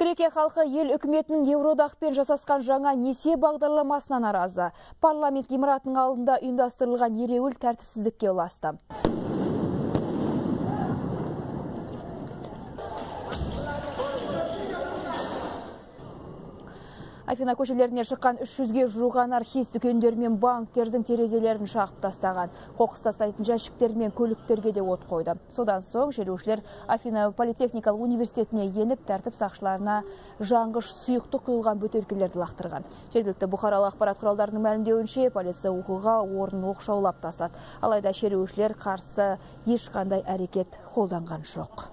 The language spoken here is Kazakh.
Грекия халқы ел үкіметінің Евродақпен жасасқан жаңа несие бағдарламасынан наразы. Парламент ғимаратының алдында ұйымдастырылған ереуіл тәртіпсіздікке ұласты. Афина көшелеріне шыққан 300-ге жуық анархист дүкендер мен банктердің терезелерін шағып тастаған. Қоқыс тастайтын жәшіктер мен көліктерге де от қойды. Содан соң шерушілер Афина политехникалық университетіне еніп тәртіп сақшыларына жаңғыш сұйықты құйылған бөтелкелерді лақтырған. Жергілікті бұқаралық ақпарат құралдарының мәлімдеуінше полиция оқуға орын оқшаулап тастады. Алайда шерушілер қарсы ешқандай әрекет қолданған жоқ.